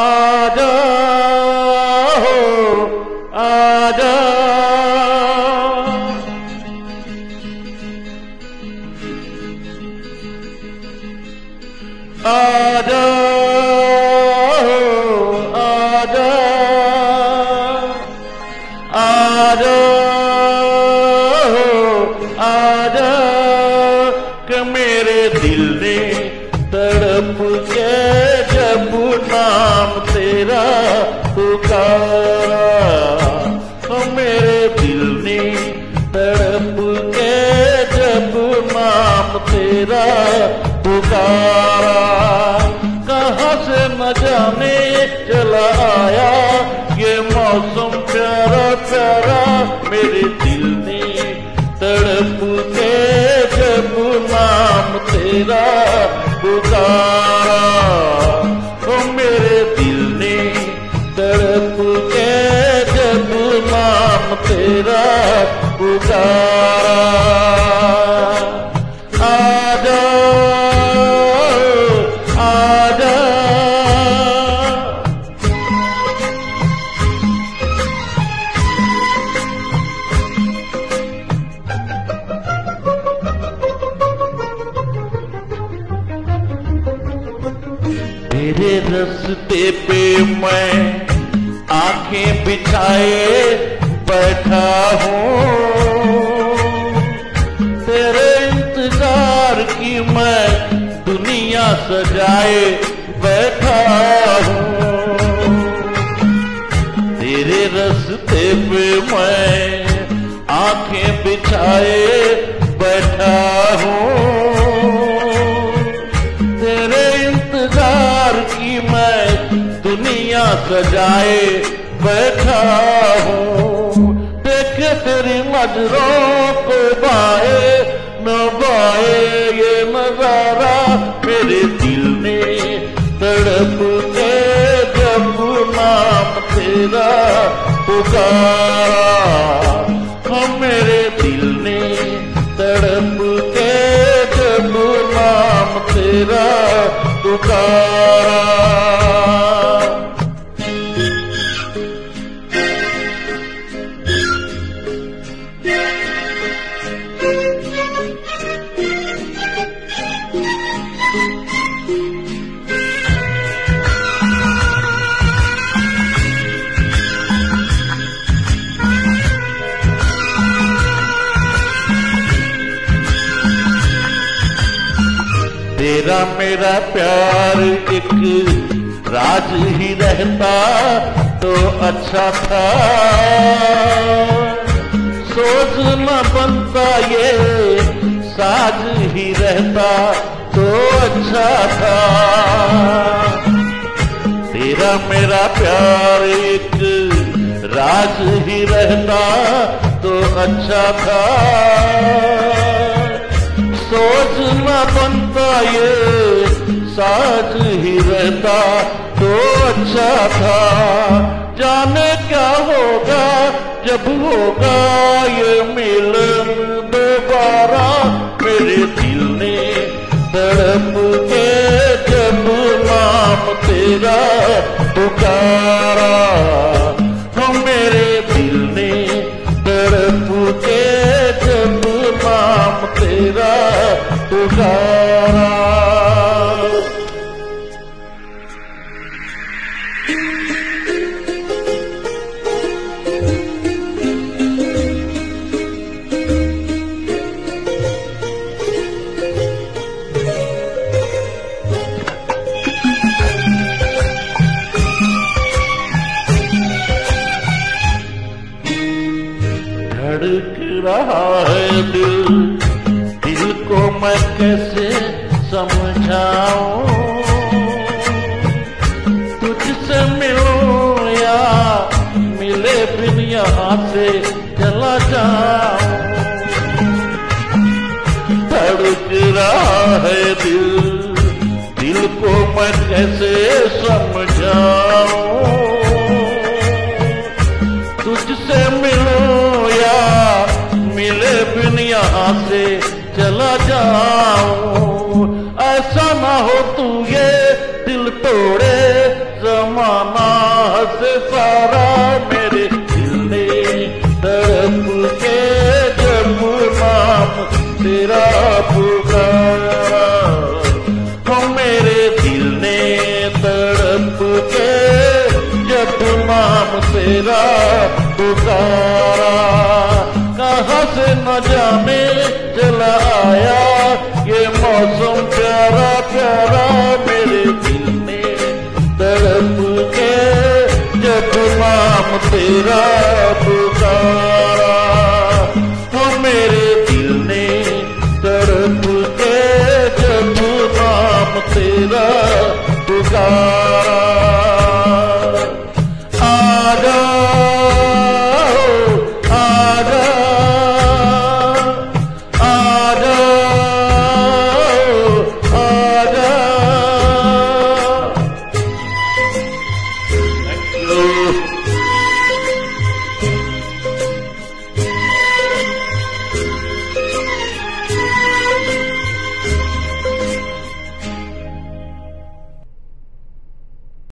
आजा हो आजा आजा हो आजा आजा हो आजा कि मेरे दिल ने न जाने चला आया। ये मौसम प्यारा प्यारा, मेरे दिल ने तड़प के जब नाम तेरा पुकारा। ओ मेरे दिल ने तड़प के जब नाम तेरा पुकारा। रस्ते पे मैं आँखें बिछाए बैठा हूँ। तेरे इंतज़ार की मैं दुनिया सजाए बैठा हूँ। तेरे रस्ते पे मैं आँखें बिछाए सजाए बैठा हूँ। देख तेरी मजरों को बाए न बाए ये नज़ारा मेरे दिल में। तड़प के जब नाम तेरा पुकारा तेरा मेरा प्यार एक राज ही रहता तो अच्छा था। सोच न बनता ये साज ही रहता तो अच्छा था। तेरा मेरा प्यार एक राज ही रहता तो अच्छा था। सोच न बनता ये साज ही रहता तो अच्छा था। जाने क्या होगा, जब होगा ये मिलन दोबारा मेरे दिल ने तड़प के जब नाम तेरा पुकारा। रहा है दिल दिल। को मैं कैसे समझाऊं? तुझसे मिलो या मिले बिन यहाँ से चला जाऊँ? रहा है दिल दिल को मैं कैसे समझाऊं? तुझसे मिलो या मिले बिन यहाँ से चला जाऊँ ऐसा ना हो तू ये दिल तोड़े। जमाना हंस सारा मेरे दिल ने तरफ़ के जब नाम तेरा पुकारा। तो मेरे दिल ने तरफ़ के जब नाम तेरा पुकारा। कहाँ से न जाने चला आया, ये मौसम प्यारा प्यारा मेरे दिल ने तड़प के जब नाम तेरा पुकारा वो मेरे दिल ने तेरा पुकारा